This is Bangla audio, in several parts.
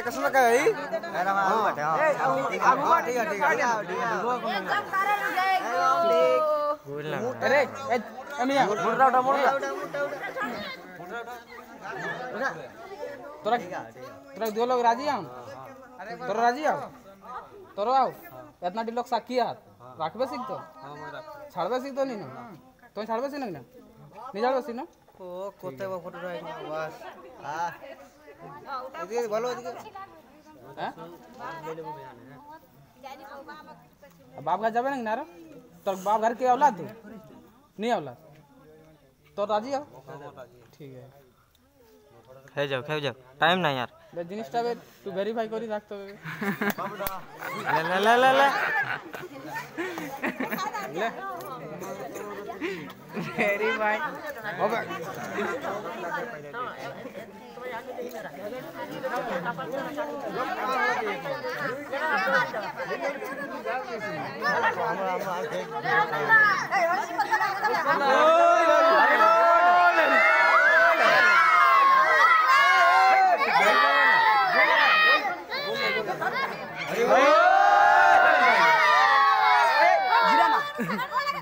कसम का है अरे हम आगू बैठे हां आगू ठीक है ठीक है ठीक है अरे ए एमिया मुर्रा उठा मुर्रा तोरा तोरा दो लोग राजी आओ तोरा राजी आओ तोरा आओ इतना डी लोग साकी हाथ রাখবে শিখ তো ছাড়বে শিখ তো নি না তুমি ছাড়বে শিখ না নি ছাড়বে শিখ না ও কোথায় বা ফটো রাখি বাস হ্যাঁ এদিকে ভালো এদিকে হ্যাঁ बाप घर जाबे ना रे तोर बाप घर के औलाद तू नहीं औलाद तो राजी हो ठीक है খেয়ে যাও খেয়ে যাও টাইম নাই আর বে জিনিসটা বে তুই ভেরিফাই করি রাখতে হবে লে লে লে লে লে Ready, bye. Over. Oh!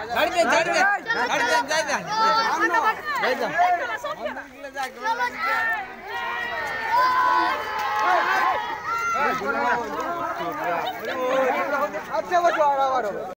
दे झाड़ दे झाड़ दे जाई दे जाई दे अच्छा वो जो आ रहा है